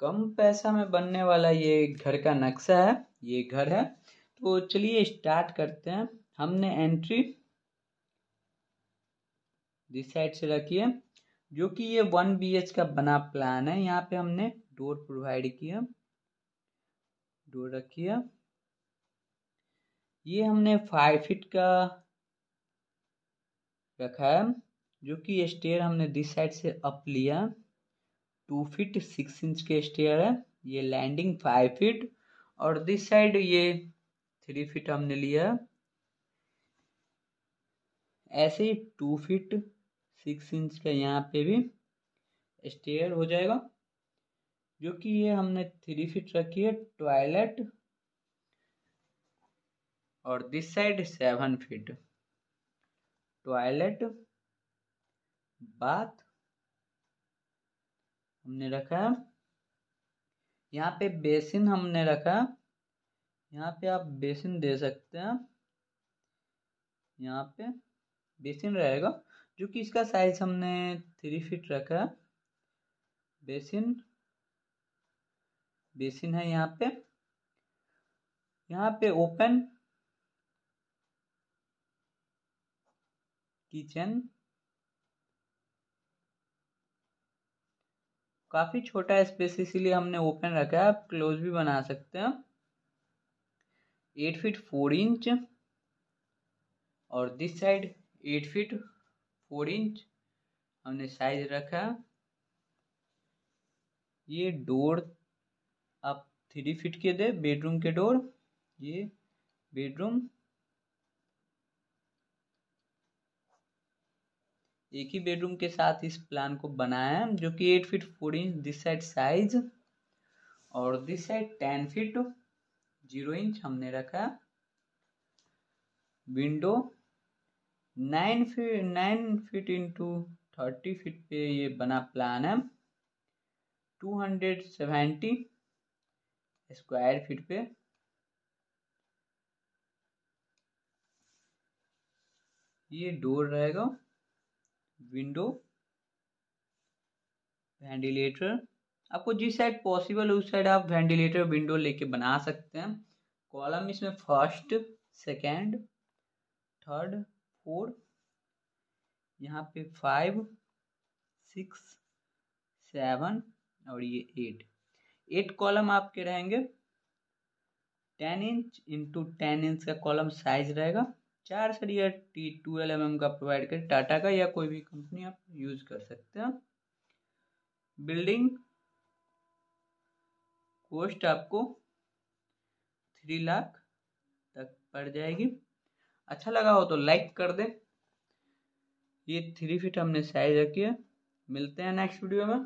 कम पैसा में बनने वाला ये घर का नक्शा है, ये घर है। तो चलिए स्टार्ट करते हैं। हमने एंट्री दिस साइड से रखी है, जो कि ये वन बी एच का बना प्लान है। यहाँ पे हमने डोर प्रोवाइड किया डोर रखी है। ये हमने फाइव फीट का रखा है, जो कि स्टेयर हमने दिस साइड से अप लिया। टू फीट सिक्स इंच के स्टेयर है। ये लैंडिंग फाइव फीट और दिस साइड ये थ्री फीट हमने लिया ऐसे ही टू फीट सिक्स इंच का यहाँ पे भी स्टेयर हो जाएगा। जो कि ये हमने थ्री फीट रखी है, टॉयलेट और this side seven feet. Toilet, bath हमने रखा। यहाँ पे बेसिन हमने रखा। यहाँ पे आप बेसिन दे सकते हैं। यहाँ पे बेसिन रहेगा, जो कि इसका साइज़ हमने थ्री फीट रखा। है बेसिन बेसिन है यहाँ पे। यहाँ पे ओपन किचन काफ़ी छोटा स्पेस इसीलिए हमने ओपन रखा है, आप क्लोज भी बना सकते हैं। एट फीट फोर इंच और this side eight feet four inch हमने साइज़ रखा है। ये डोर आप थ्री फीट के दे बेडरूम के डोर ये बेडरूम एक ही बेडरूम के साथ इस प्लान को बनाया है, जो कि eight feet four inch this side size और this side ten feet zero inch हमने रखा window nine feet nine feet into thirty feet पे ये बना प्लान है। Two hundred seventy square feet पे। ये डोर रहेगा। विंडो वेंटिलेटर आपको जिस साइड पॉसिबल उस साइड आप वेंटिलेटर विंडो लेके बना सकते हैं। कॉलम इसमें फ़र्स्ट सेकेंड थर्ड फोर यहाँ पे फाइव सिक्स सेवन और ये एट एट कॉलम आपके रहेंगे। Ten inch into ten inch का कॉलम साइज़ रहेगा। चार सरिया टी ट्वेल्व एम एम का प्रोवाइड कर। टाटा का या कोई भी कंपनी आप यूज़ कर सकते हैं। बिल्डिंग कॉस्ट आपको थ्री लाख तक पड़ जाएगी। अच्छा लगा हो तो लाइक कर दे। ये थ्री फीट हमने साइज़ रखी है। मिलते हैं नेक्स्ट वीडियो में।